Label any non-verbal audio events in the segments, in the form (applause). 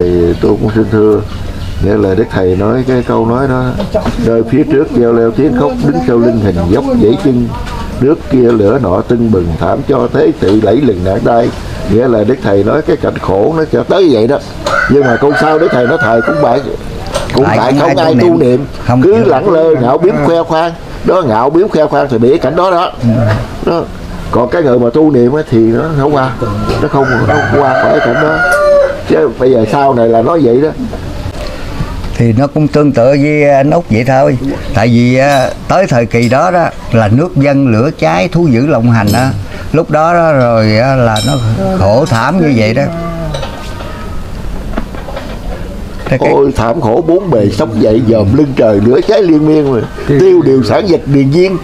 thì tôi cũng xin thưa nghĩa là đức thầy nói cái câu nói đó nơi phía trước gieo leo tiếng khóc đứng sau lưng hình dốc dãy chân. Nước kia lửa nọ tưng bừng thảm cho thế tự đẩy lừng nạn đai. Nghĩa là đức thầy nói cái cảnh khổ nó cho tới vậy đó. Nhưng mà câu sau đức thầy nói thời cũng vậy cũng Tại tại không không ai tu niệm. Không cứ lẳng lơ ngạo biếm khoe khoang. Đó ngạo biếm khoe khoang thì bị cái cảnh đó đó. Đó. Còn cái người mà tu niệm thì nó nó qua nó không nó không qua khỏi cảnh đó chứ bây giờ sau này là nói vậy đó. Thì nó cũng tương tự với anh út vậy thôi. Tại vì á, tới thời kỳ đó đó là nước dân lửa cháy thú dữ lộng hành á. Lúc đó, đó rồi á, là nó khổ thảm như vậy đó. Cái, ôi thảm khổ bốn bề sốc dậy dòm lưng trời lửa cháy liên miên mà. Tiêu điều sản dịch điền viên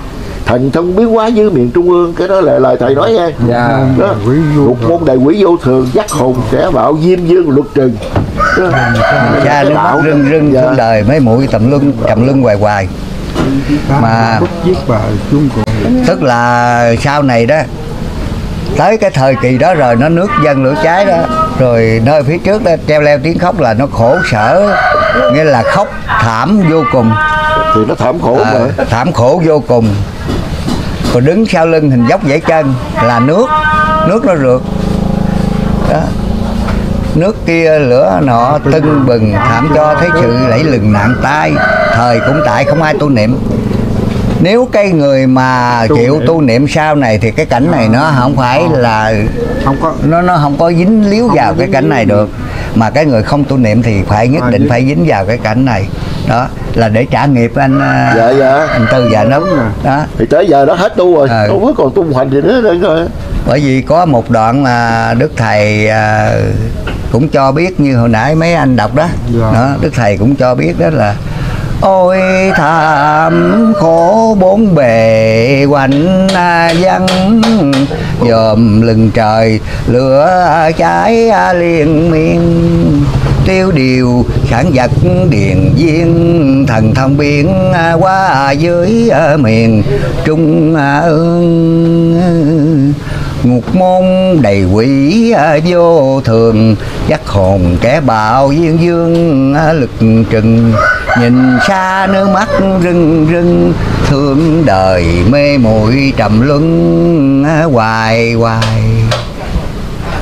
thần thông biến hóa dưới miền trung ương cái đó là lời thầy nói nha. Dạ. đó. Lục môn đại quỷ vô thường dắt hồn kẻ bạo diêm dương luật trừng. Đó. cha Cái nước mắt rưng rưng Dạ. đời mấy mũi tầm lưng trầm lưng hoài hoài. Mà- tức là sau này đó tới cái thời kỳ đó rồi nó nước dân lửa cháy đó. Rồi nơi phía trước đó treo leo tiếng khóc là nó khổ sở nghĩa là khóc thảm vô cùng. Thì nó thảm khổ à, mà thảm khổ vô cùng còn đứng sau lưng hình dốc dãy chân là nước nước nó rượt. Đó. Nước kia lửa nọ tưng bừng thảm cho thấy sự lẫy lừng nạn tai. Thời cũng tại không ai tu niệm. Nếu cái người mà Tu chịu niệm. tu niệm sau này thì cái cảnh này nó không phải là không có nó nó không có dính líu Không vào cái cảnh này được. Mà cái người không tu niệm thì phải nhất À, định phải dính vào cái cảnh này. Đó là để trả nghiệp anh à, dạ dạ anh tư dạ nó Đúng rồi. đó thì tới giờ đó hết tu rồi Ờ. không có còn tu hành gì nữa nữa rồi bởi vì có một đoạn mà đức thầy à, cũng cho biết như hồi nãy mấy anh đọc đó, Dạ. đó đức thầy cũng cho biết đó là ôi thảm khổ bốn bề quạnh à, văn dòm lưng trời lửa cháy liên miên tiêu điều sản vật điền viên. Thần thông biến qua dưới à, miền trung à, ương ngục môn đầy quỷ à, vô thường. Dắt hồn kẻ bạo viên dương lực trừng. Nhìn xa nước mắt rưng rưng. Thương đời mê muội trầm luân hoài hoài.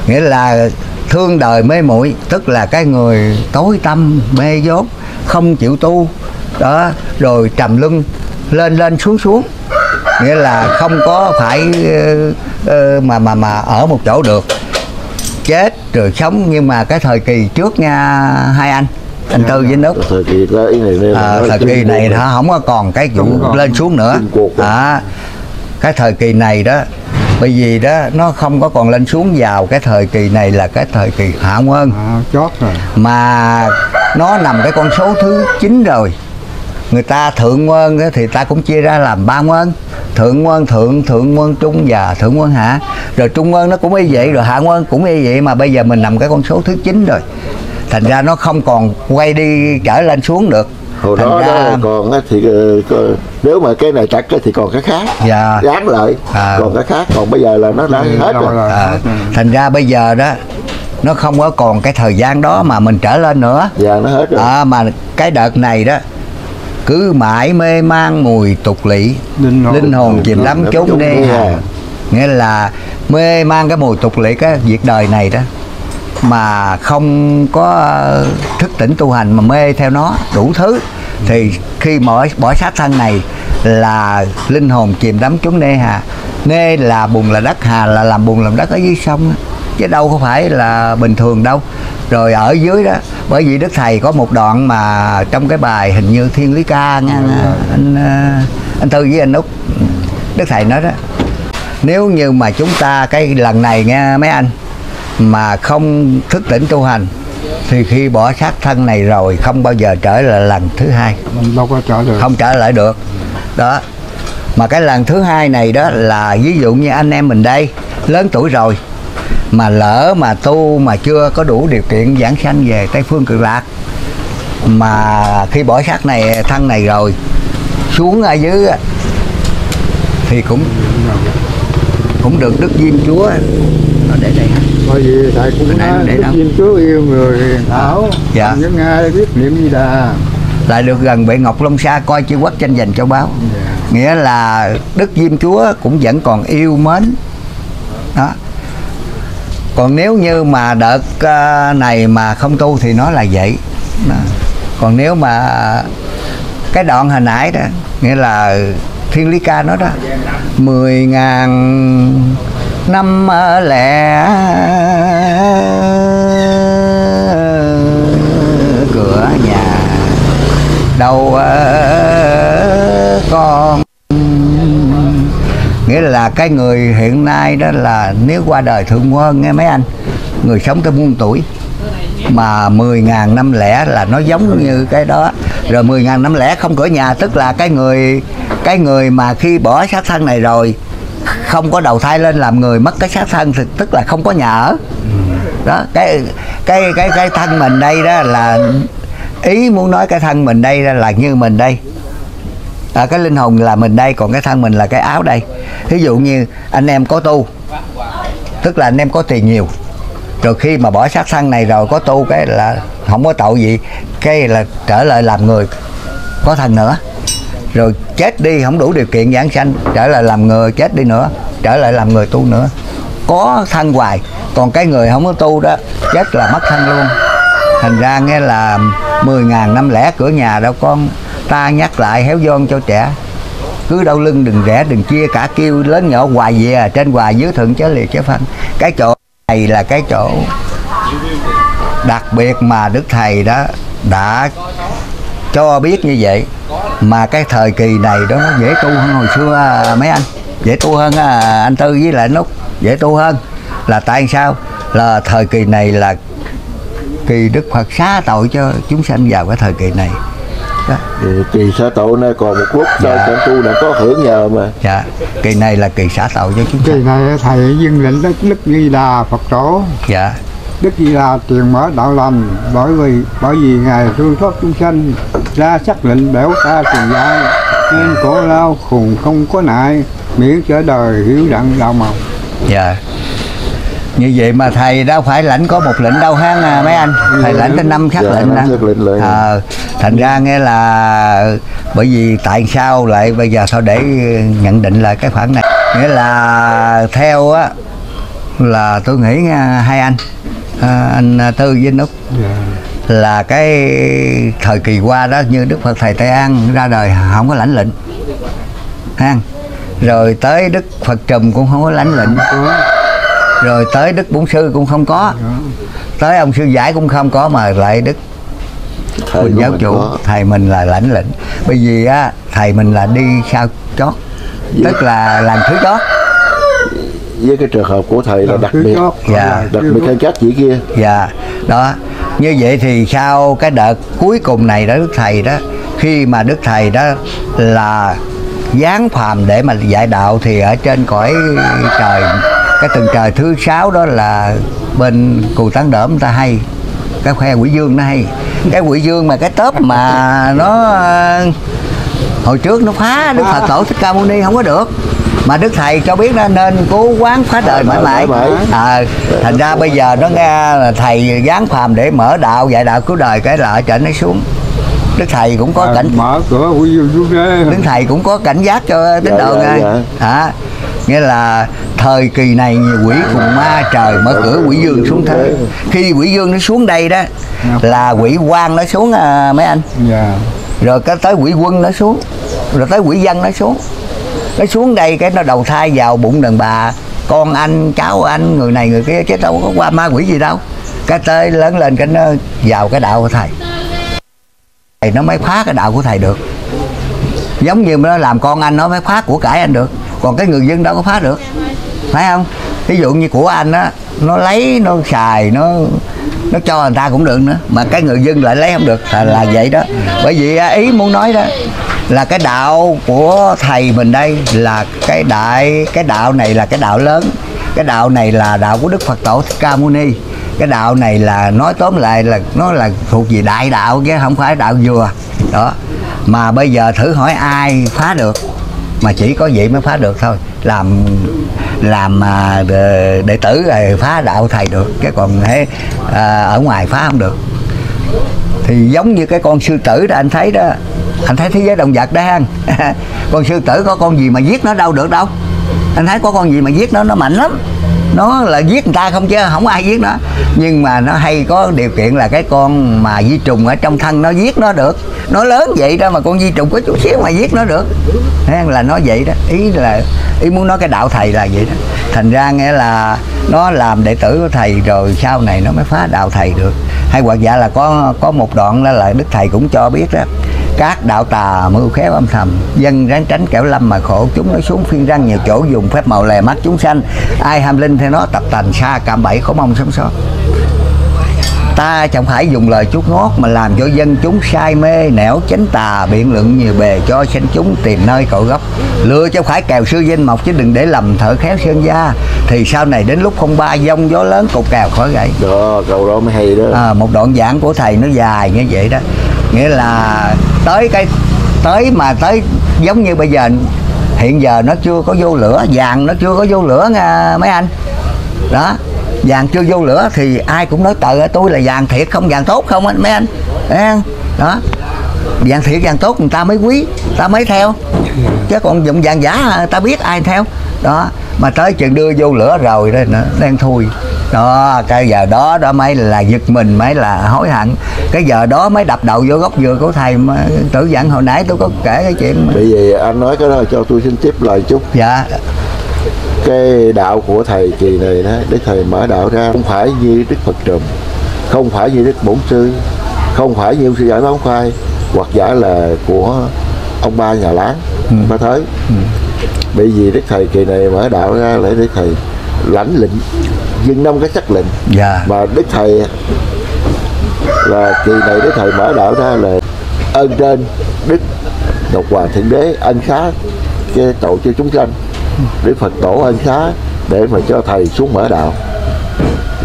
Nghĩa là thương đời mê muội tức là cái người tối tâm mê dốt không chịu tu đó rồi trầm luân lên lên xuống xuống. Nghĩa là không có phải ờ, mà mà mà ở một chỗ được. Chết rồi sống nhưng mà cái thời kỳ trước nha hai anh anh tư với úc thời kỳ này à, thời kỳ này nó không có còn cái vụ lên xuống nữa. À, cái thời kỳ này đó bởi vì đó nó không có còn lên xuống vào cái thời kỳ này là cái thời kỳ hạ quân. À, chót rồi. Mà nó nằm cái con số thứ 9 rồi. Người ta thượng quân á thì ta cũng chia ra làm ba quân. Thượng quân thượng thượng quân trung và thượng quân hạ. Rồi trung quân nó cũng y vậy rồi hạ quân cũng y vậy mà bây giờ mình nằm cái con số thứ 9 rồi. Thành ra nó không còn quay đi trở lên xuống được. Hồi Thành đó ra- đó còn á thì ờ, có- nếu mà cái này chặt thì còn cái khác. Dạ. gán lại À. còn cái khác. Còn bây giờ là nó đã hết rồi. rồi. À, thành ra bây giờ đó nó không có còn cái thời gian đó mà mình trở lên nữa. Dạ nó hết rồi. À, mà cái đợt này đó cứ mãi mê mang mùi tục lỵ. Linh hồn. linh hồn chìm đắm chốn đê hà nghĩa là mê mang cái mùi tục lỵ cái việc đời này đó mà không có thức tỉnh tu hành mà mê theo nó đủ thứ thì khi bỏ bỏ sát thân này là linh hồn chìm đắm chốn nê hà. Nê là bùn là đất hà là làm bùn làm đất ở dưới sông chứ đâu có phải là bình thường đâu. Rồi ở dưới đó bởi vì đức thầy có một đoạn mà trong cái bài hình như thiên lý ca nha anh ờ, anh tư với anh út. Đức thầy nói đó nếu như mà chúng ta cái lần này nghe mấy anh mà không thức tỉnh tu hành thì khi bỏ xác thân này rồi không bao giờ trở lại lần thứ hai. Đâu có trở được. Không trở lại được. Đó. Mà cái lần thứ hai này đó là ví dụ như anh em mình đây lớn tuổi rồi mà lỡ mà tu mà chưa có đủ điều kiện giảng sanh về tây phương cực lạc mà khi bỏ xác này thân này rồi xuống ở dưới thì cũng cũng được đức diêm chúa bởi vì thầy cũng nói để đức đâu? diêm chúa yêu người. Hiền thảo Dạ. những ai biết niệm di đà. Lại được gần bệ ngọc long sa coi chư quốc tranh giành châu báu nghĩa là đức diêm chúa cũng vẫn còn yêu mến. Đó. Còn nếu như mà đợt à, này mà không tu thì nó là vậy. Đó. còn nếu mà cái đoạn hồi nãy đó nghĩa là thiên lý ca nói đó mười ngàn năm ờ, lẻ. Cửa nhà đâu ờ, con. Nghĩa là cái người hiện nay đó là nếu qua đời thượng quân, nghe mấy anh, người sống tới muôn tuổi. Mà 10 ngàn năm lẻ là nó giống như cái đó. Rồi 10 ngàn năm lẻ không cửa nhà, tức là cái người cái người mà khi bỏ xác thân này rồi không có đầu thai lên làm người mất cái xác thân thì tức là không có nhà ở. Đó cái cái cái cái thân mình đây đó là ý muốn nói cái thân mình đây là như mình đây. À, cái linh hồn là mình đây còn cái thân mình là cái áo đây. Ví dụ như anh em có tu tức là anh em có tiền nhiều rồi khi mà bỏ xác thân này rồi có tu cái là không có tội gì cái là trở lại làm người có thân nữa. Rồi chết đi không đủ điều kiện giảng sanh trở lại làm người chết đi nữa trở lại làm người tu nữa. Có thân hoài còn cái người không có tu đó chết là mất thân luôn. Thành ra nghe là 10 ngàn năm lẻ cửa nhà đâu con ta nhắc lại héo von cho trẻ. Cứ đau lưng đừng rẽ đừng chia cả kêu lớn nhỏ hoài về à, trên hoài dưới thượng chế liệt chế phân cái chỗ này là cái chỗ đặc biệt mà đức thầy đó đã cho biết như vậy mà cái thời kỳ này đó nó dễ tu hơn hồi xưa à, mấy anh. Dễ tu hơn à, anh tư với lại nút dễ tu hơn. Là tại sao? Là thời kỳ này là kỳ đức phật xá tội cho chúng sanh vào cái thời kỳ này. Đó. Kỳ xã tội nay còn một lúc sau Dạ. chẳng tu đã có hưởng nhờ mà. Dạ kỳ này là kỳ xả tội cho chúng kỳ này thầy dưng lệnh đức đức di đà phật tổ. Dạ đức di đà tiền mở đạo lành bởi vì bởi vì ngài thương xót chúng sanh ra sắc lệnh bảo ta truyền dạy nên khổ lao khùng không có nại miễn trở đời hiếu đặng đạo màu. Dạ. Như vậy mà thầy đâu phải lãnh có một lệnh đâu ha à, mấy anh? Thầy lãnh tới năm sắc Dạ, lệnh đó. lệnh. Ờ, thành ra nghe là bởi vì tại sao lại bây giờ thôi để nhận định lại cái khoản này? Nghĩa là theo á là tôi nghĩ nha, hai anh à, anh tư với úc là cái thời kỳ qua đó như đức phật thầy tây an ra đời không có lãnh lệnh. Ha rồi tới đức phật trùm cũng không có lãnh lệnh. Rồi tới đức bổn sư cũng không có. Tới ông sư giải cũng không có mà lại đức thầy Quỳnh giáo chủ có. thầy mình là lãnh lệnh. Bởi vì á thầy mình là đi sau chót. Tức là làm thứ chót với cái trường hợp của thầy là đặc biệt. Dạ. đặc biệt hơn các chị kia. Dạ đó. Như vậy thì sau cái đợt cuối cùng này đó đức thầy đó khi mà đức thầy đó là giáng phàm để mà dạy đạo thì ở trên cõi trời cái tầng trời thứ sáu đó là bên cù tán đỡm ta hay. Cái khoe quỷ dương nó hay. Cái quỷ dương mà cái tớp mà nó ờ, hồi trước nó phá đức phật tổ thích ca mâu ni không có được mà đức thầy cho biết nó nên cố quán phá đời mãi mãi. À, thành ra bây giờ nó nghe là thầy giáng phàm để mở đạo dạy đạo cứu đời cái là ở nó xuống. Đức thầy cũng có cảnh mở cửa đức thầy cũng có cảnh giác cho tín Dạ, đồ dạ, nghe. dạ. hả? Nghĩa là thời kỳ này quỷ cùng ma trời mở cửa quỷ dương xuống thế khi quỷ dương nó xuống đây đó là quỷ quan nó xuống à, mấy anh? Rồi cái tới quỷ quân nó xuống rồi tới quỷ dân nó xuống cái xuống đây cái nó đầu thai vào bụng đàn bà. Con anh cháu anh người này người kia chứ đâu có qua ma quỷ gì đâu. Cái tới lớn lên cái nó vào cái đạo của thầy. Thầy nó mới phá cái đạo của thầy được. Giống như nó làm con anh nó mới phá của cải anh được. Còn cái người dân đâu có phá được. Phải không? Ví dụ như của anh á nó lấy nó xài nó nó cho người ta cũng được nữa. Mà cái người dân lại lấy không được là, là vậy đó. Bởi vì ý muốn nói đó là cái đạo của thầy mình đây là cái đại cái đạo này là cái đạo lớn. Cái đạo này là đạo của đức phật tổ thích ca mâu ni. Cái đạo này là nói tóm lại là nó là thuộc về đại đạo chứ không phải đạo vừa. Đó. Mà bây giờ thử hỏi ai phá được mà chỉ có vậy mới phá được thôi. Làm làm mà đệ, đệ tử rồi phá đạo thầy được cái còn thế à, ở ngoài phá không được. Thì giống như cái con sư tử đó anh thấy đó anh thấy thế giới động vật đấy anh (laughs) con sư tử có con gì mà giết nó đâu được đâu? Anh thấy có con gì mà giết nó nó mạnh lắm. Nó là giết người ta không chứ, không ai giết nó. Nhưng mà nó hay có điều kiện là cái con mà di trùng ở trong thân nó giết nó được. Nó lớn vậy đó mà con di trùng có chút xíu mà giết nó được. Thế là nó vậy đó. Ý là, ý muốn nói cái đạo thầy là vậy đó. Thành ra nghĩa là nó làm đệ tử của thầy rồi sau này nó mới phá đạo thầy được. Hay hoặc giả là có có một đoạn đó là đức thầy cũng cho biết đó, các đạo tà mưu khéo âm thầm, dân ráng tránh kẻo lâm mà khổ, chúng nó xuống phiên răng nhiều chỗ dùng phép màu lè mắt chúng sanh. Ai ham linh theo nó tập tành, xa cạm bẫy khó mong sống sót ta chẳng phải dùng lời chút ngót mà làm cho dân chúng sai mê nẻo chánh tà biện luận nhiều bề cho sanh chúng tìm nơi cội gốc. Lựa cho phải kèo sư danh mộc chứ đừng để lầm thợ khéo sơn gia. Thì sau này đến lúc không ba giông gió lớn cột cào khỏi gãy. Đó câu đó mới hay đó. À, một đoạn giảng của thầy nó dài như vậy đó. Nghĩa là tới cái tới mà tới giống như bây giờ hiện giờ nó chưa có vô lửa vàng nó chưa có vô lửa nha mấy anh? Đó vàng chưa vô lửa thì ai cũng nói tờ tôi là vàng thiệt không vàng tốt không anh mấy anh? Không? đó. Vàng thiệt vàng tốt người ta mới quý người ta mới theo. Chứ còn dùng vàng giả người ta biết ai theo. Đó. Mà tới chừng đưa vô lửa rồi đó nó đang thui. Đó cái giờ đó đó mới là giật mình mới là hối hận. Cái giờ đó mới đập đầu vô gốc dừa của thầy mà tử dặn hồi nãy tôi có kể cái chuyện bởi vì anh nói cái đó cho tôi xin tiếp lời chút. Dạ cái đạo của thầy kỳ này đó đức thầy mở đạo ra không phải như đức phật trùm không phải như đức bổn sư không phải như ông sư giải báo khoai hoặc giả là của ông ba nhà láng Ừ. ba thới. Bởi vì đức thầy kỳ này mở đạo ra để đức thầy lãnh lệnh dân năm cái sắc lệnh dạ. Mà đức thầy là kỳ này đức thầy mở đạo ra là ơn trên đức ngọc hoàng thượng đế ân xá cái tội cho chúng sanh đức phật tổ ân xá để mà cho thầy xuống mở đạo.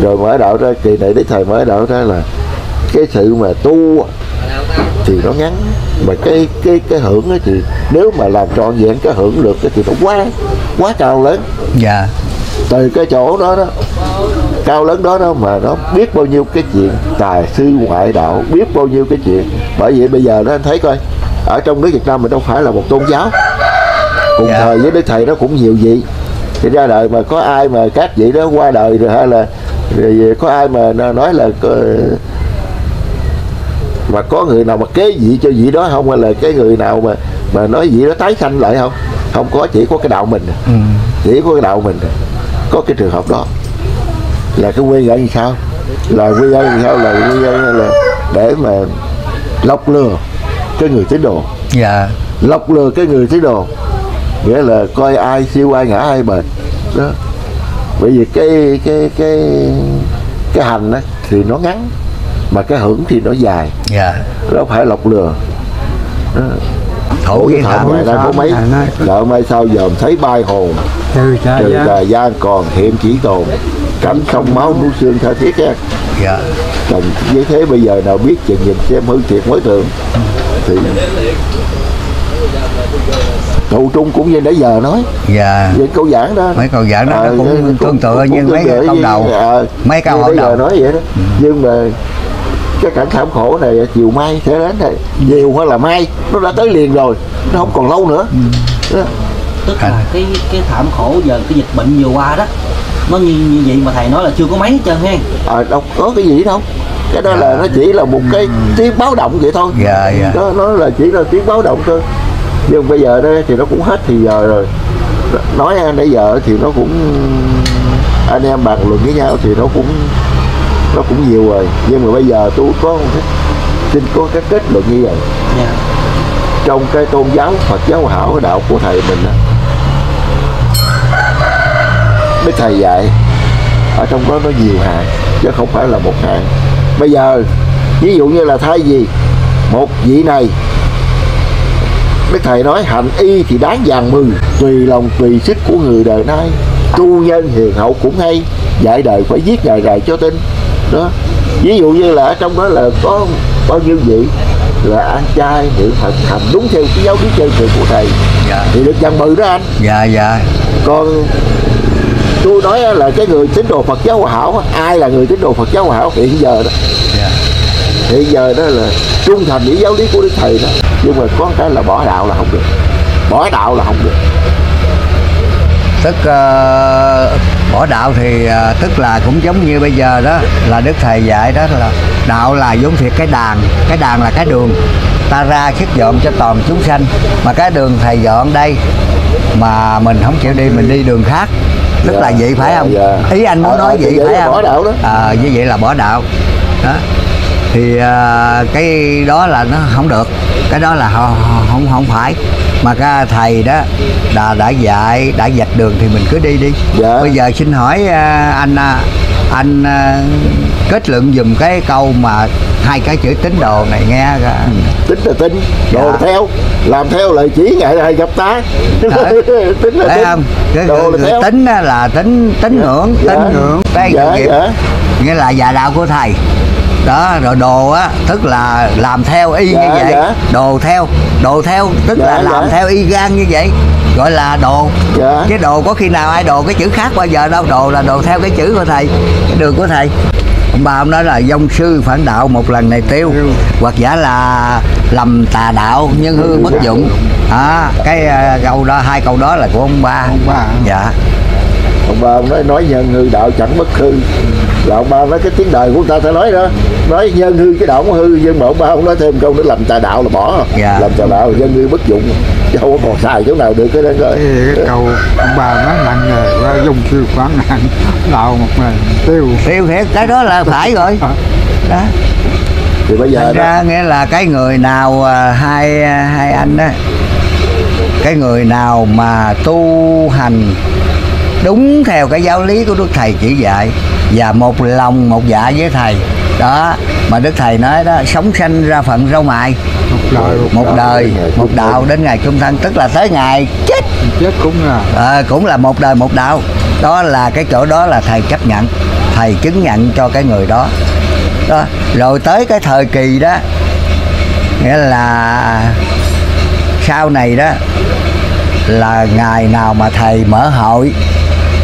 Rồi mở đạo ra kỳ này đức thầy mở đạo ra là cái sự mà tu thì nó ngắn mà cái cái cái hưởng ấy thì nếu mà làm trọn vẹn cái hưởng được thì nó quá quá cao lớn. Dạ. Từ cái chỗ đó đó cao lớn đó đó mà nó biết bao nhiêu cái chuyện tài sư ngoại đạo biết bao nhiêu cái chuyện. Bởi vậy bây giờ nó anh thấy coi ở trong nước Việt Nam mình đâu phải là một tôn giáo cùng Dạ. thời với đức thầy nó cũng nhiều vị. Thì ra đời mà có ai mà các vị đó qua đời rồi hay là rồi có ai mà nó nói là có, mà có người nào mà kế vị cho vị đó không? Hay là cái người nào mà mà nói vị đó tái sanh lại không? Không có chỉ có cái đạo mình. Ừ. chỉ có cái đạo mình. Có cái trường hợp đó. Là cái nguyên nhân như sao? Là nguyên nhân như sao? Là nguyên nhân là để mà lọc lừa cái người tín đồ? Dạ. Lọc lừa cái người tín đồ nghĩa là coi ai siêu ai ngã ai bền. Đó. Bởi vì cái cái cái cái hành á, thì nó ngắn mà cái hưởng thì nó dài. Dạ. Nó phải lọc lừa. Đó. với thợ thảm ngoài đang có mấy nói- lợ mai sau dòm thấy bay hồn. Trừ thời gian. còn hiện chỉ tồn. Cảnh sông máu núi xương tha thiết á. Dạ. Còn với thế bây giờ nào biết chừng nhìn xem hư thiệt mới thường thì tụ trung cũng như nãy giờ nói. Dạ. Với câu giảng đó. Mấy câu giảng đó Ờ, nó cũng tương tự như mấy câu đầu. ờ, mấy câu giờ đầu. nói vậy đó. Nhưng mà cái cảnh thảm khổ này chiều mai sẽ đến đây nhiều hơn là mai nó đã tới liền rồi. Nó không còn lâu nữa. Đó. tức là cái cái thảm khổ giờ cái dịch bệnh vừa qua đó nó như, như vậy mà thầy nói là chưa có mấy hết trơn ha. À, đâu có cái gì đâu. Cái đó là nó chỉ là một cái tiếng báo động vậy thôi. Dạ, dạ. đó nó là chỉ là tiếng báo động thôi nhưng bây giờ đây thì nó cũng hết thì giờ rồi. Nói nãy giờ thì nó cũng anh em bàn luận với nhau thì nó cũng nó cũng nhiều rồi. Nhưng mà bây giờ tôi có xin có cái kết luận như vậy. Dạ. Trong cái tôn giáo Phật giáo hảo cái đạo của thầy mình á. Đức thầy dạy ở trong đó nó nhiều hạng chứ không phải là một hạng. Bây giờ ví dụ như là thay vì một vị này Đức thầy nói hạnh y thì đáng vàng mười tùy lòng tùy sức của người đời nay. Tu nhân hiền hậu cũng hay dạy đời phải giết ngày rày cho tin. Đó. Ví dụ như là ở trong đó là có bao nhiêu vị? Là ăn chay niệm phật hành đúng theo cái giáo lý chân truyền của thầy. Dạ. Thì được vàng mười đó anh. Dạ dạ. Còn tôi nói là cái người tín đồ Phật giáo Hòa Hảo ai là người tín đồ Phật giáo Hòa Hảo? Hiện giờ đó. Dạ. hiện giờ đó là trung thành với giáo lý của đức thầy đó nhưng mà có cái là bỏ đạo là không được. Bỏ đạo là không được. Tức ờ, bỏ đạo thì ờ, tức là cũng giống như bây giờ đó là đức thầy dạy đó là đạo là giống thiệt cái đàn cái đàn là cái đường. Ta ra sức dọn cho toàn chúng sanh mà cái đường thầy dọn đây mà mình không chịu đi mình đi đường khác. Tức Dạ, là vậy phải dạ, không? dạ. ý anh muốn À, nói vậy phải không bỏ đạo đó. à, như vậy là bỏ đạo. Đó thì à, cái đó là nó không được cái đó là không không không phải mà cái thầy đó đã đã dạy đã dạch đường thì mình cứ đi đi Dạ. bây giờ xin hỏi à, anh à, anh kết luận dùm cái câu mà hai cái chữ tín đồ này nghe ra. tính là tính đồ là Dạ. theo làm theo lời chỉ ngày này gặp ta (laughs) tính là tính cái, đồ là theo tính là tính tính Dạ. ngưỡng Dạ. tính ngưỡng cái Dạ, nghiệp dạ. nghĩa là già đạo của thầy đó rồi đồ á tức là làm theo y như Dạ, vậy. dạ. đồ theo đồ theo tức Dạ, là làm dạ. theo y gan như vậy. Gọi là đồ. Dạ. cái đồ có khi nào ai đồ cái chữ khác bao giờ đâu. Đồ là đồ theo cái chữ của thầy. Cái đường của thầy. Ông bà ông nói là dông sư phản đạo một lần này tiêu. Tiêu. hoặc giả là lầm tà đạo nhân hư bất dụng. À, cái à, câu đó hai câu đó là của ông ba. Ông ba. dạ ông ba ông nói nói nhân hư đạo chẳng bất hư. Là ông ba nói cái tiếng đời của ta ta nói đó. Nói nhân hư cái đạo không hư nhưng mà ông ba ông nói thêm câu nữa làm tà đạo là bỏ. Dạ. làm tà đạo là nhân hư bất dụng. Chứ không có còn xài chỗ nào được cái đó rồi. Cái câu ông bà nói nặng nghề quá dùng sư quán nặng đạo một ngày tiêu. Tiêu thiệt cái đó là phải rồi. Đó. Thì bây giờ thành đó, ra nghĩa là cái người nào à, hai à, hai anh đó cái người nào mà tu hành đúng theo cái giáo lý của đức thầy chỉ dạy và một lòng một dạ với thầy. Đó mà đức thầy nói đó sống sanh ra phận rau mại. Một đời một một đời một đạo đến ngày trung thân tức là tới ngày chết. Chết cũng là Ờ, cũng là một đời một đạo. Đó là cái chỗ đó là thầy chấp nhận. Thầy chứng nhận cho cái người đó. Đó rồi tới cái thời kỳ đó nghĩa là sau này đó là ngày nào mà thầy mở hội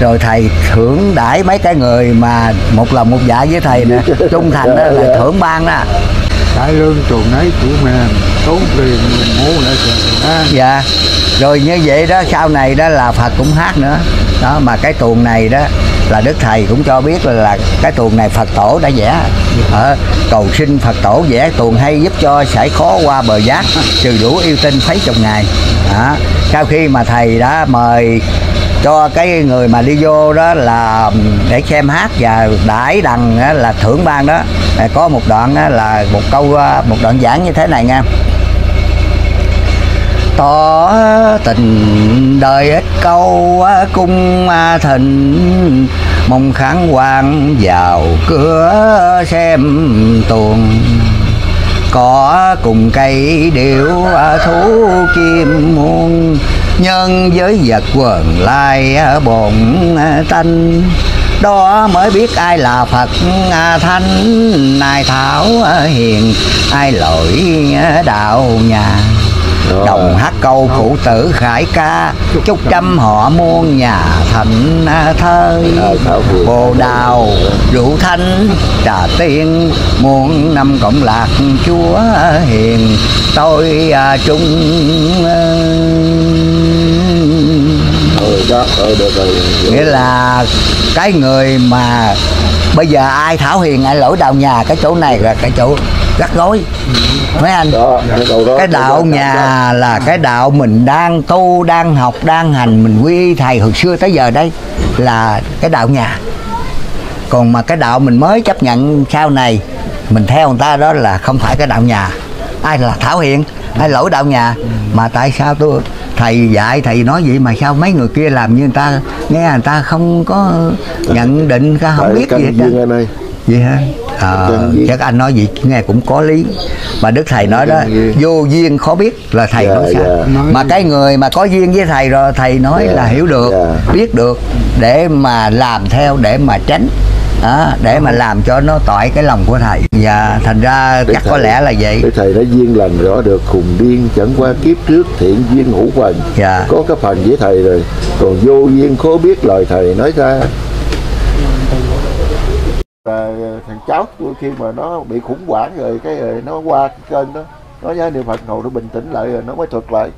rồi thầy thưởng đãi mấy cái người mà một lòng một dạ với thầy nè. (laughs) Trung thành đó là thưởng ban đó. Cái lương tuần ấy của mình tốn tiền mình mua lại ăn dạ. Rồi như vậy đó sau này đó là phật cũng hát nữa. Đó mà cái tuồng này đó là đức thầy cũng cho biết là, là cái tuồng này phật tổ đã vẽ. Ở cầu xin phật tổ vẽ tuồng hay giúp cho sải khó qua bờ giác (laughs) trừ đủ yêu tinh mấy chục ngày. Đó. sau khi mà thầy đã mời cho cái người mà đi vô đó là để xem hát và đãi đằng là thưởng ban đó. Có một đoạn là một câu à, một đoạn giảng như thế này nha. Tỏ tình đời ít câu cung thịnh, mong kháng quan vào cửa xem tuồng. Có cùng cây điệu à, thú kim muôn nhân với vật quần lai bổn à, tanh. Đó mới biết ai là Phật à, Thánh. Nài Thảo Hiền ai lỗi à, đạo nhà. Đồng hát câu phụ tử khải ca chúc trăm họ muôn nhà Thảo Hiền. bồ đào rượu thanh trà tiên muôn năm cộng lạc chúa hiền tôi trung ừ, đó ừ, được rồi nghĩa là cái người mà bây giờ ai thảo hiền ai lỗi đạo nhà cái chỗ này là cái chỗ rắc rối mấy anh? Đó cái đạo nhà là cái đạo mình đang tu đang học đang hành mình quy y thầy hồi xưa tới giờ đây là cái đạo nhà. Còn mà cái đạo mình mới chấp nhận sau này mình theo người ta đó là không phải cái đạo nhà. Ai là thảo hiện ai lỗi đạo nhà. Mà tại sao tôi thầy dạy thầy nói vậy mà sao mấy người kia làm như người ta nghe người ta không có nhận định không Tại biết gì hết vậy hả? À, chắc anh nói gì nghe cũng có lý. Mà đức thầy nói đó vô duyên khó biết là thầy Dạ, nói sao. dạ. Nói- mà cái người mà có duyên với thầy rồi thầy nói Dạ, là hiểu được dạ. biết được để mà làm theo để mà tránh đó, để mà làm cho nó tỏi cái lòng của thầy. Và thành ra Để chắc có thầy- lẽ là vậy. để thầy đã duyên lành rõ được khùng điên chẳng qua kiếp trước thiện duyên ngũ phần Dạ. có cái phần với thầy rồi còn vô duyên khó biết lời thầy nói ra. Là thằng cháu khi mà nó bị khủng hoảng rồi cái rồi nó qua cái kênh đó nó nhớ niệm phật ngồi nó bình tĩnh lại rồi nó mới thuật lại.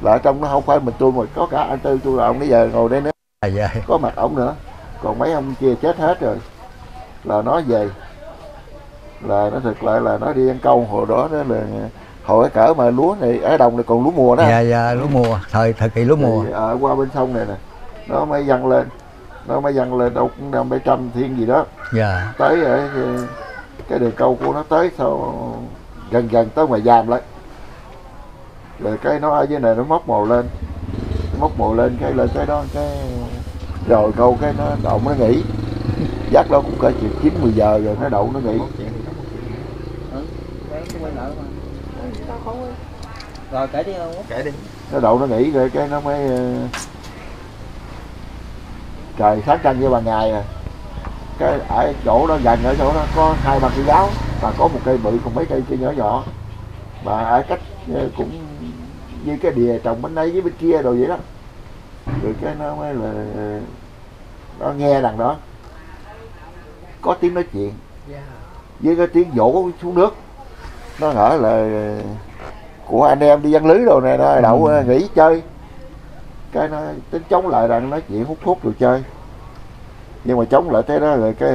Là trong nó không phải mình tôi mà có cả anh tư tôi là ông bây giờ ngồi đây nữa. À, dạ. có mặt ổng nữa. Còn mấy ông kia chết hết rồi là nó về. Là nó thực lại là nó đi ăn câu hồi đó đó là hồi cái cỡ mà lúa này ở đồng này còn lúa mùa đó. Dạ dạ lúa mùa thời thời kỳ lúa mùa. thì ở qua bên sông này nè nó mới dâng lên. Nó mới dâng lên đâu cũng năm bảy trăm thiên gì đó. Dạ. Tới ở cái, đường câu của nó tới sau gần gần tới ngoài giam lại. Rồi cái nó ở dưới này nó móc mồ lên móc mồ lên cái lên cái đó cái rồi câu cái nó đậu nó nghỉ dắt đó cũng cỡ chừng chín mười giờ rồi nó đậu nó nghỉ. Rồi kể đi không kể đi. Nó đậu nó nghỉ rồi cái nó mới ờ, trời sáng trăng với ban ngày à. Cái ở chỗ đó gần ở chỗ đó có hai ba cây gáo và có một cây bự còn mấy cây kia nhỏ nhỏ. Mà ở cách ờ, cũng như cái đìa trồng bên đây với bên kia rồi vậy đó. Rồi cái nó mới là ờ, nó nghe đằng đó có tiếng nói chuyện. Với cái tiếng vỗ xuống nước. Nó hỏi là của anh em đi dân lưới đồ này đó đậu Ừ. nghỉ chơi. Cái nó tính chống lại rằng nói chuyện hút thuốc rồi chơi. Nhưng mà chống lại thế đó rồi cái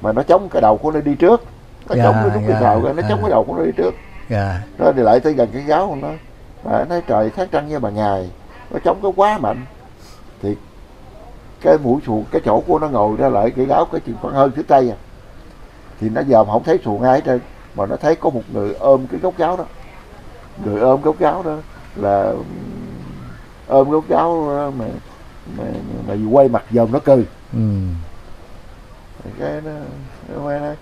mà nó chống cái đầu của nó đi trước. Nó Dạ, chống cái lúc dạ, cái đầu nó chống dạ. cái đầu của nó đi trước. Dạ. Nó đi lại tới gần cái gáo của nó. Mà nó trời tháng trăng như bà ngày nó chống cái quá mạnh. Thì cái mũi xuồng cái chỗ của nó ngồi ra lại cái gáo cái chừng khoảng hơn thứ tây à. Thì nó dòm không thấy xuồng ai hết trơn mà nó thấy có một người ôm cái gốc gáo đó. Người ôm gốc gáo đó là ôm gốc gáo đó mà mà, mà quay mặt dòm nó cười ừ. cái nó nó mới nói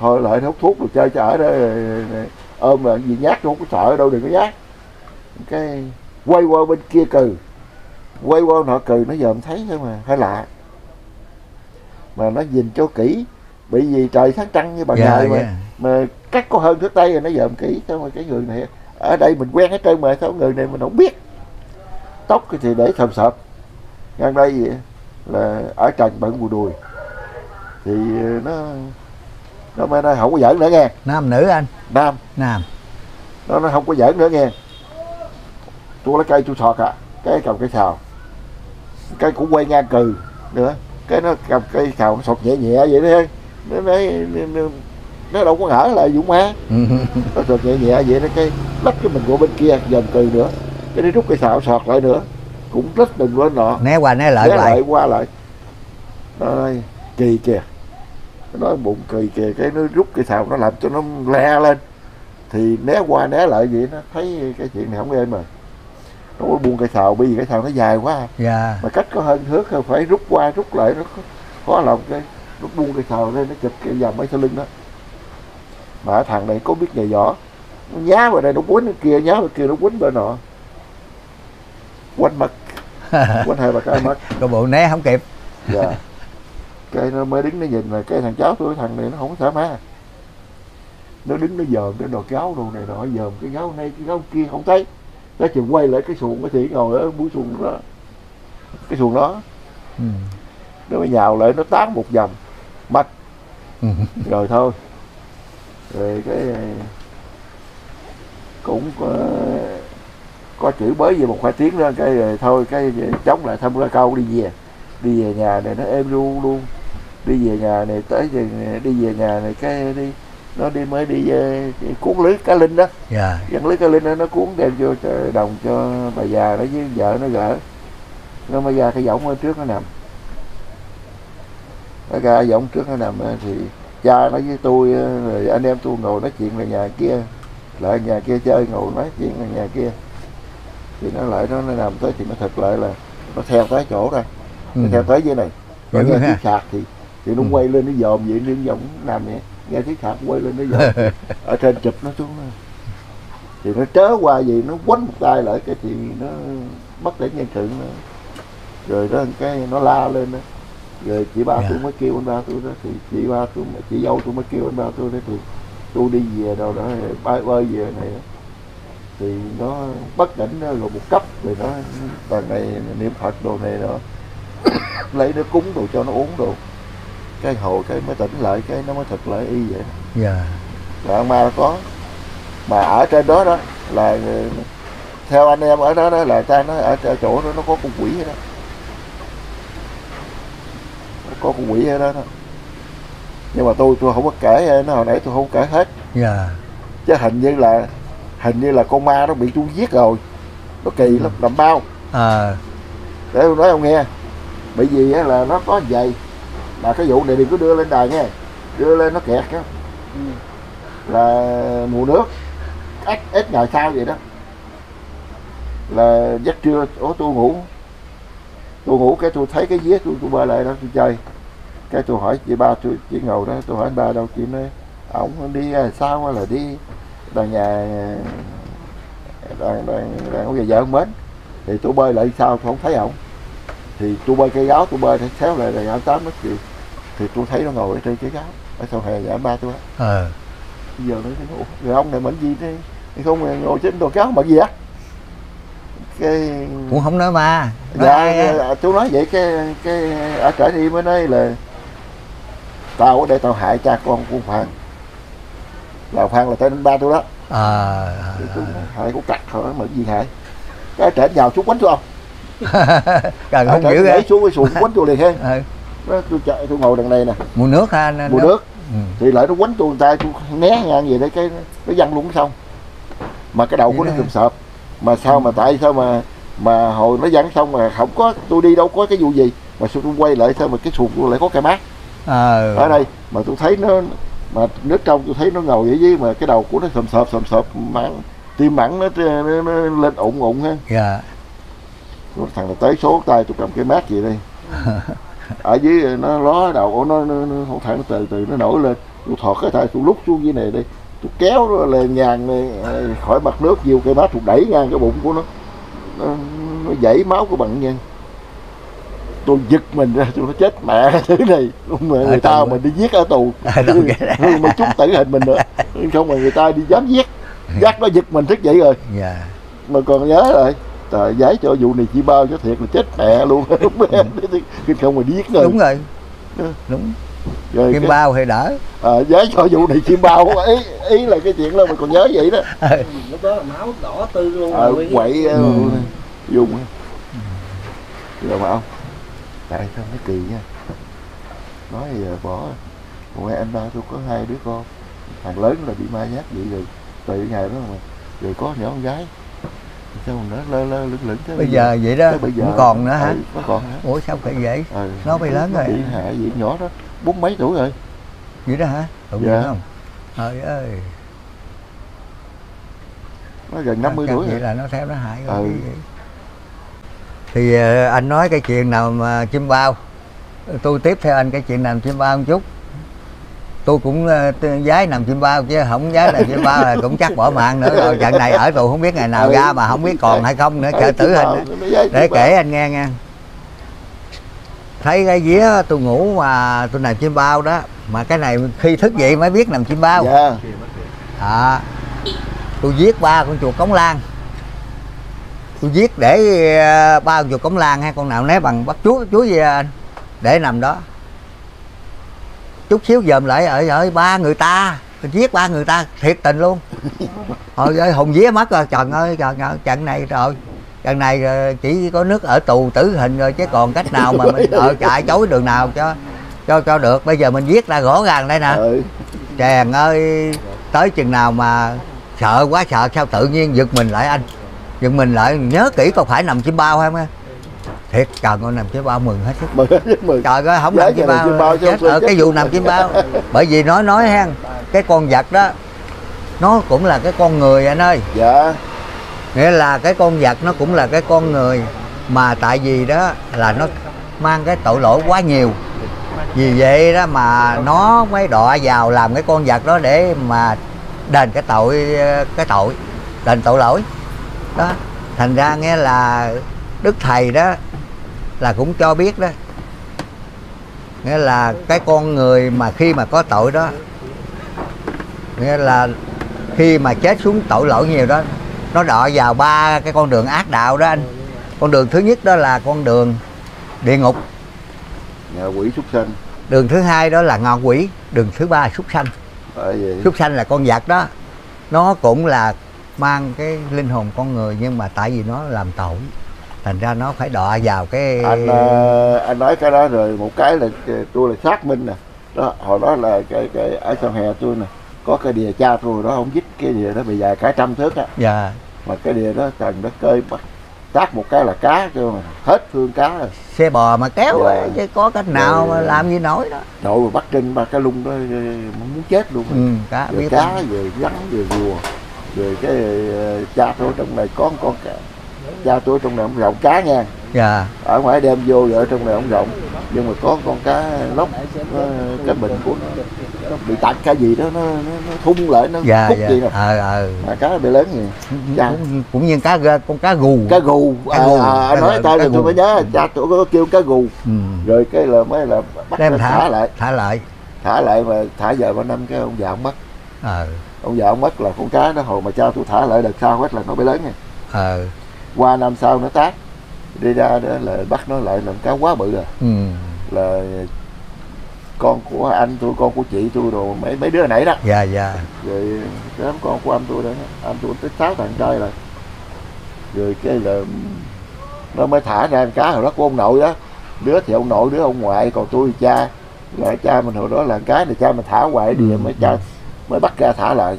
thôi lại hút thuốc rồi chơi chở đó ôm là gì nhát không có sợ đâu đừng có nhát. Cái quay qua bên kia cười quay qua nọ cười nó dòm thấy thôi mà hơi lạ. Mà nó nhìn cho kỹ bị gì trời sáng trăng như ban dạ ngày mà. dạ. Mà cách có hơn thước tay rồi nó dòm kỹ sao mà cái người này ở đây mình quen hết trơn mà sao người này mình không biết? Tóc thì để sầm sợp ngang đây là ở trần bận bù đùi. Thì nó nó mới nói không có giỡn nữa nghe. Nam nữ anh? Nam. Nam. Nó nó không có giỡn nữa nghe. Tôi lấy cây tôi sọt à cái cầm cây xào cái cũng quay ngang cừ nữa. Cái nó cầm cây nó sọt nhẹ nhẹ vậy đó. Nó nói nó, nó đâu có ngỡ là dũng má (laughs) nó sọt nhẹ nhẹ vậy nó cái lách cái mình của bên kia dòm cừ nữa. Cái nó rút cây xào sọt lại nữa. Cũng lách đừng lên nọ. Né qua né lại Ghé lại lại qua lại. Nó nói kỳ kìa. Nó nói bụng kỳ kìa. Cái nó rút cái xào nó làm cho nó le lên. Thì né qua né lại vậy nó thấy cái chuyện này không êm mà nó có buông cái xào bởi vì cái xào nó dài quá dạ. Mà cách có hơn thước phải rút qua rút lại nó khó, khó lòng cái nó buông cái xào lên nó chụp cái vòng mấy sau lưng đó. Mà thằng này có biết nghề võ. Nó nhá vào đây nó quýnh bên kia nhá bên kia nó quýnh bên nọ. Quanh mất (laughs) quanh hai ba cái mất có bộ né không kịp. Dạ. (laughs) Cái nó mới đứng nó nhìn là cái thằng cháu tôi thằng này nó không có sợ ma nó đứng nó dòm cái đồ gáo đồ này nọ dòm cái gáo này cái gáo kia không thấy nó chừng quay lại cái xuồng cái thì ngồi ở mũi xuồng đó. Cái xuồng đó. Ừ. nó mới nhào lại nó tán một vòng. Mất Ừ. rồi thôi. Rồi cái cũng có, có chữ bới về một hai tiếng đó cái rồi thôi cái chống lại thăm ra câu đi về. Đi về nhà này nó êm ru luôn. Đi về nhà này tới về đi về nhà này cái đi nó đi mới đi về, cuốn lưới cá linh đó. Dạ. Dân lưới cá linh đó nó cuốn đem vô cho đồng cho bà già đó với vợ nó gỡ. Nó mới ra cái võng ở trước nó nằm. Nó ra võng trước nó nằm á, thì cha nói với tôi á, rồi anh em tôi ngồi nói chuyện là nhà kia lại nhà kia chơi ngồi nói chuyện là nhà kia. Thì nó lại nó, nó nằm tới thì nó thật lại là nó theo tới chỗ ừ. nó theo tới dưới này. Nó nghe tiếng sạc thì thì nó Ừ. quay lên nó dòm vậy nó giống nằm vậy nghe tiếng sạc quay lên nó dòm (laughs) ở trên chụp nó xuống đó. thì nó trớ qua gì nó quánh một tay lại cái thì nó mất để nhân sự nó rồi đó cái nó la lên đó. Rồi chị ba Dạ. tôi mới kêu anh ba tôi đó thì chị ba tôi chị dâu tôi mới kêu anh ba tôi đó thì tôi đi về đâu đó bơi bơi về này thì nó bất tỉnh nó rồi một cấp rồi nó toàn này niệm phật đồ này đó. (coughs) Lấy nó cúng đồ cho nó uống đồ cái hồi cái mới tỉnh lại cái nó mới thật lại y vậy. Dạ. Là ông ma nó có mà ở trên đó đó là theo anh em ở đó đó là ta nó ở, ở chỗ đó nó có con quỷ ở đó. Nó có con quỷ ở đó, đó. Nhưng mà tôi tôi không có kể nó hồi nãy tôi không kể hết. Dạ. Chứ hình như là hình như là con ma nó bị tôi giết rồi. Nó kỳ lắm làm bao. Ờ để tôi nói ông nghe. Bởi vì là nó có vậy mà cái vụ này đừng có đưa lên đài nghe đưa lên nó kẹt á là mùa nước ít ít ngày sau vậy đó. Là giấc trưa ố tôi ngủ. Tôi ngủ cái tôi thấy cái vía tôi tôi bơi lại đó tôi chơi. Cái tôi hỏi chị ba tôi chị ngồi đó tôi hỏi ba đâu chị nói ổng đi à, sao là đi? Đàn nhà đàn đàn đàn ông già vợ mến. Thì tôi bơi lại sao tôi không thấy ổng thì tôi bơi cây gáo tôi bơi thì xéo lại là anh tám mất chuyện thì tôi thấy nó ngồi ở trên cái gáo ở sau hè nhà anh ba tôi bây giờ nó nói, "Ủa, người ông này mệnh gì thế? Không ngồi trên đồ cáo mà gì á? Cái cũng không nói nói dạ á. dạ, nói vậy cái cái ở trển đi mới nói là tao ở đây tao hại cha con của phan. Là phan là tên ba tôi đó. Thì tôi hại của cặt thôi mà gì hại? Cái trển vào xuống quánh tôi không? Cần không nhảy ghê. xuống cái xuồng quánh tôi liền hen (laughs) Đó, tôi chạy tôi ngồi đằng này nè. Mùa nước ha mùa nước. ừ. thì lại nó quánh tôi tay tôi né ngang gì đấy cái nó văng luôn xong. Mà cái đầu của nó sùm sợp. Mà sao mà tại sao mà mà hồi nó văng xong mà không có tôi đi đâu có cái vụ gì. Mà sao tôi quay lại sao mà cái xuồng tôi lại có cái mát? Ờ. Ở đây mà tôi thấy nó mà nước trong tôi thấy nó ngồi vậy với mà cái đầu của nó sầm sợp sầm sợp mặn tim mặn nó, nó, nó lên ụng ụng ha. Dạ. Thằng này tới số tay tôi cầm cái mát gì đây (laughs) ở dưới nó ló đầu nó nó, nó không thẳng nó từ từ nó nổi lên. Tôi thọt cái tay tôi lúc xuống dưới này đây tôi kéo nó lên nhàn này, khỏi mặt nước nhiều cây mát tôi đẩy ngang cái bụng của nó. Nó, nó dãy máu của bằng nhân. Tôi giật mình ra tôi nói chết mẹ (laughs) cái thứ này mà người ta mà đi giết ở tù. (laughs) À, mà chút tử hình mình nữa. Không mà người ta đi dám giết. Dắt nó giật mình thức dậy rồi. Dạ. Mà còn nhớ rồi trời giấy cho vụ này chỉ bao cho thiệt là chết mẹ luôn. (laughs) Cái không mà điếc rồi. Đúng rồi. Ừ. đúng. Rồi kim cái, bao thì đỡ. À, giấy cho vụ này chim bao. Ý ý là cái chuyện đó mình còn nhớ vậy đó. Lúc đó là máu đỏ tư luôn à, rồi. quậy Ừ. dùng rồi mà ông tại sao nó kỳ nha? Nói giờ bỏ. Ngoài anh ba tôi có hai đứa con. Thằng lớn là bị ma nhát vậy rồi. Từ ngày đó mà. Rồi có nhỏ con gái sao mà nó lơ lơ lửng bây giờ vậy đó bây giờ cũng còn nữa hả? Ừ, nó còn hả? Ủa sao phải vậy? Ừ. Nó bị lớn rồi. bị hại gì nhỏ đó bốn mấy tuổi rồi? Vậy đó hả? Đúng Dạ. không? Trời ơi. Nó gần 50 tuổi vậy rồi. là nó theo nó hại rồi Ừ. thì ờ, anh nói cái chuyện nào mà chim bao. Tôi tiếp theo anh cái chuyện nằm chim bao một chút tôi cũng ờ, giái nằm chim bao chứ không giái nằm chim bao là cũng chắc bỏ mạng nữa rồi. Trận này ở tù không biết ngày nào Ừ. ra mà không biết còn hay không nữa chờ tử hình giấy để kể anh nghe nha. Thấy cái vía tôi ngủ mà tôi nằm chim bao đó mà cái này khi thức dậy mới biết nằm chim bao. À, tôi giết ba con chuột cống lan tôi giết để ờ, ba con chuột cống lan hay con nào né bằng bắt chuối chuối gì à, để nằm đó chút xíu dòm lại ở ở ba người ta tôi giết ba người ta thiệt tình luôn. (laughs) Ôi ơi hùng vía mất rồi. Trời ơi trời ơi trận này rồi trận này chỉ có nước ở tù tử hình rồi chứ còn cách nào mà mình ở chạy chối đường nào cho cho cho được. Bây giờ mình viết ra rõ ràng đây nè. Ừ. chàng ơi tới chừng nào mà sợ quá sợ sao tự nhiên giật mình lại anh? Giật mình lại nhớ kỹ có phải nằm chim bao không á thiệt trời ơi nằm chim bao mừng hết sức. Mừng mừng. Trời ơi không nằm chim bao bao chết ở cái vụ nằm chim bao. (laughs) Bởi vì nói nói ha cái con vật đó nó cũng là cái con người anh ơi. Dạ. Nghĩa là cái con vật nó cũng là cái con người mà tại vì đó là nó mang cái tội lỗi quá nhiều. Vì vậy đó mà nó mới đọa vào làm cái con vật đó để mà đền cái tội cái tội đền tội lỗi. Đó thành ra nghe là đức thầy đó là cũng cho biết đó. Nghĩa là cái con người mà khi mà có tội đó nghĩa là khi mà chết xuống tội lỗi nhiều đó nó đọ vào ba cái con đường ác đạo đó anh. Con đường thứ nhất đó là con đường địa ngục. Nhà quỷ súc sanh. Đường thứ hai đó là ngọ quỷ. Đường thứ ba là súc sanh. Súc sanh là con vật đó. Nó cũng là mang cái linh hồn con người nhưng mà tại vì nó làm tội thành ra nó phải đọa vào cái anh ờ, anh nói cái đó rồi một cái là cái- tôi là xác minh nè. Đó hồi đó là cái cái ở trong hè tôi nè có cái đìa cha tôi đó ông dít cái đìa đó bị dài cả trăm thước á. Dạ. Mà cái đìa đó cần nó cơi bắt tác một cái là cá cơ mà hết thương cá rồi. Xe bò mà kéo Dạ. ấy, chứ có cách nào mà Rồi. làm gì nổi đó. Mà bắt trên ba cái lung đó ờ, muốn chết luôn ừ, cá rồi biết cá rồi rắn rồi rùa rồi cái ờ, cha tôi trong này có con cá cha tôi trong này ông rộng cá nha. Dạ. Ở ngoài đem vô rồi ở trong này ông rộng. Nhưng mà có con cá lóc nó, cái bình của nó, nó bị tạt cái gì đó nó nó, nó thun lại nó dạ khúc dạ. gì nè. Ờ ờ. Mà cá bị lớn gì? Dạ. cũng, cũng như cá con cá gù. Cá gù. Cá à, gù, à, cá nói cá rồi tôi mới nhớ cha tôi có kêu cá gù. Ừ. rồi cái là mới là bắt đem thả, thả lại. thả lại. Thả lại mà thả giờ ba năm cái ông già ông mất. Ờ. Ông già ông mất là con cá nó hồi mà cha tôi thả lại đợt sau hết là nó bị lớn này ờ qua năm sau nó tát. Đi ra đó là bắt nó lại làm cá quá bự rồi ừ. là con của anh tôi con của chị tôi rồi mấy mấy đứa nãy đó. Dạ dạ. Rồi cái đám con của anh tôi đó anh tôi tới sáu thằng trai rồi rồi cái là nó mới thả ra cá hồi đó của ông nội đó đứa thì ông nội đứa ông ngoại còn tôi thì cha. Là cha mình hồi đó là con cá thì cha mình thả hoài đi Ừ. mới cha mới bắt ra thả lại.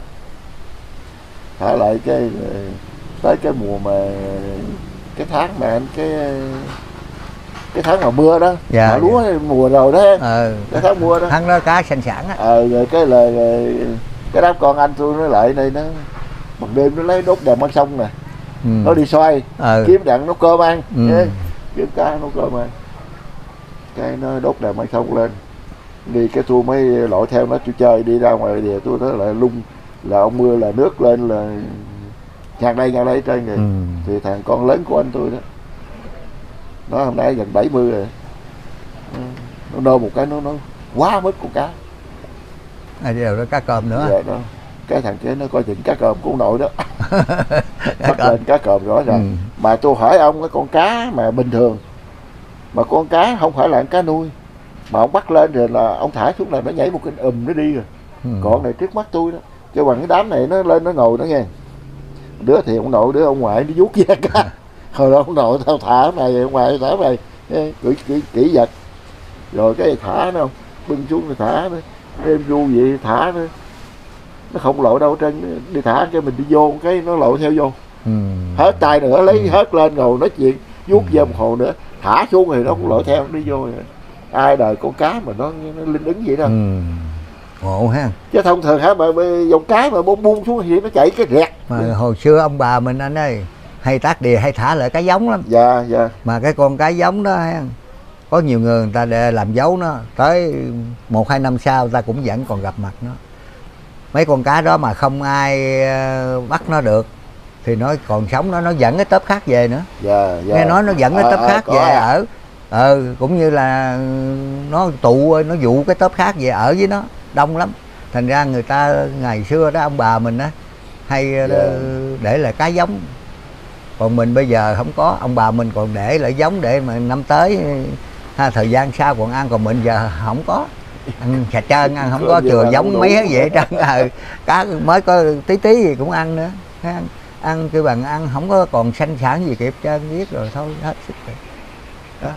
Thả lại cái tới cái mùa mà cái tháng mà anh cái cái tháng mà mưa đó. Dạ, mà lúa mùa rồi đó ờ. Cái tháng mưa đó. Tháng đó cá sanh sản á. Ờ rồi cái là rồi cái đám con anh tôi nó lại đây nó bằng đêm nó lấy đốt đèn bên sông nè. Ừ. nó đi xoay ờ. kiếm đạn nấu cơm ăn. Ừ. Ê, kiếm cá nấu cơm ăn. Cái nó đốt đèn bên sông lên. Đi cái tôi mới lội theo nó tôi chơi đi ra ngoài thì tôi thấy là lung là ông mưa là nước lên là nhạc đây nhạc đây trên rồi ừ. thì thằng con lớn của anh tôi đó nó hôm nay gần 70 rồi Ừ. nó nô một cái nó nó quá mức con cá à, đều đó cá cơm nữa Dạ đó cái thằng kia nó coi chừng cá cơm của ông nội đó (laughs) cá bắt lên cá cơm rõ ràng ừ. mà tôi hỏi ông cái con cá mà bình thường mà con cá không phải là con cá nuôi mà ông bắt lên rồi là ông thả xuống là nó nhảy một cái ùm nó đi rồi Ừ. con này trước mắt tôi đó chứ bằng cái đám này nó lên nó ngồi đó nghe đứa thì ông nội đứa ông ngoại đi vuốt da cá (laughs) hồi đó ông nội tao thả mày ông ngoại thả mày Ê, kỹ, kỹ, vật rồi cái thả nó không bưng xuống rồi thả nó em ru vậy thả nó nó không lội đâu trơn đi thả cái mình đi vô cái nó lội theo vô Ừ. hết tay nữa lấy Ừ. hết lên ngồi nói chuyện vuốt Ừ. dơm hồ nữa thả xuống thì nó cũng lội theo đi vô rồi. ai đời con cá mà nó, nó linh ứng vậy đâu ừ. Ngộ ha. Chứ thông thường hả mà mà dòng cá mà buông buông xuống thì nó chạy cái rẹt. Mà hồi xưa ông bà mình anh ơi hay tác đìa hay thả lại cá giống lắm. Dạ dạ. Mà cái con cá giống đó ha, có nhiều người người ta để làm dấu nó tới một hai năm sau ta cũng vẫn còn gặp mặt nó. Mấy con cá đó mà không ai ờ, bắt nó được thì nó còn sống nó nó dẫn cái tớp khác về nữa. Dạ dạ. Nghe nói nó dẫn cái À, tớp à, khác có về à. ở ờ cũng như là nó tụ nó dụ cái tớp khác về ở với nó đông lắm. Thành ra người ta ngày xưa đó ông bà mình á hay ờ, Dạ. để lại cá giống. Còn mình bây giờ không có ông bà mình còn để lại giống để mà năm tới ha, thời gian sau còn ăn còn mình giờ không có. Ăn xà trơn ăn không có chừa giống mấy hết trơn. Ờ, cá mới có tí tí gì cũng ăn nữa. Ăn ăn kêu bằng ăn không có còn sanh sản gì kịp trơn biết rồi thôi hết sức rồi